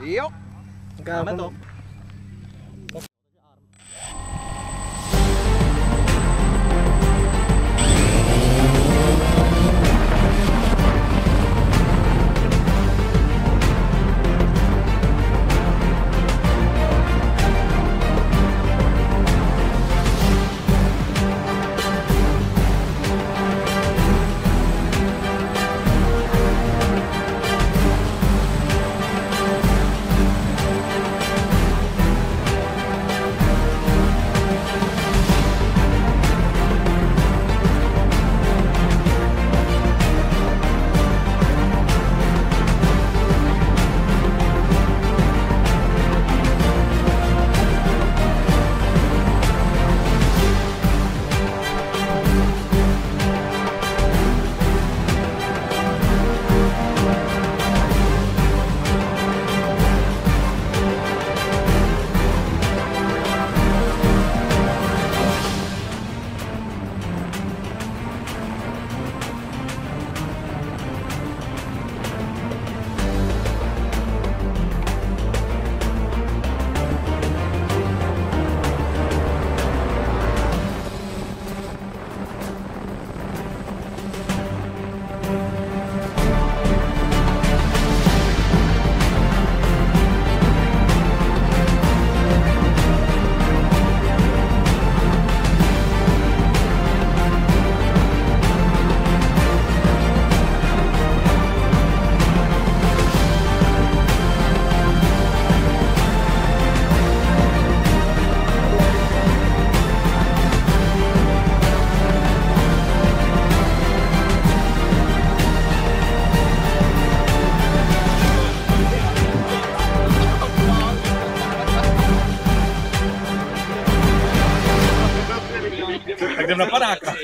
哎呦，你嘛？慢走 Tak jdem na padáka.